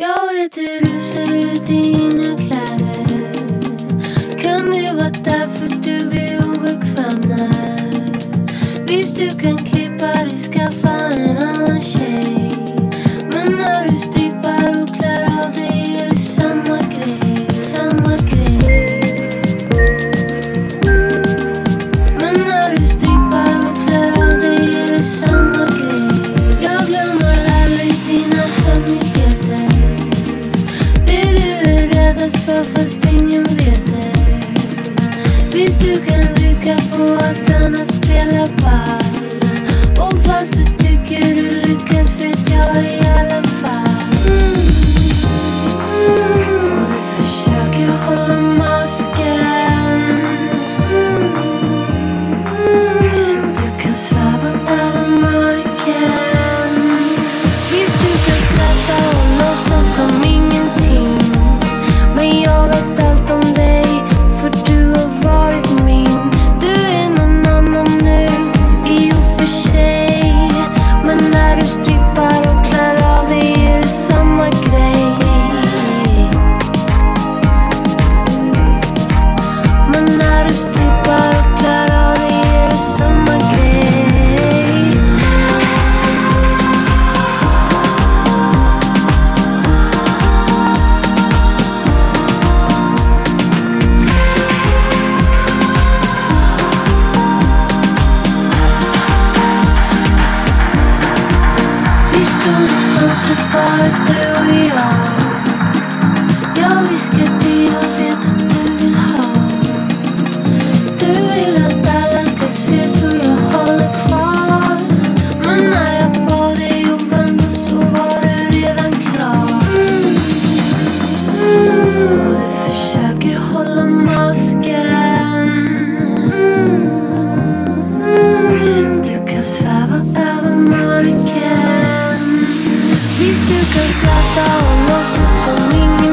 Jag vet hur du ser ut i dina kläder. Kan det vara därför du blir obekväm när Visst du kan klä you can, du what's få oss, spill spela ball Oavsett vart du och jag. Jag viskar det jag vet att se så because got the losses on me.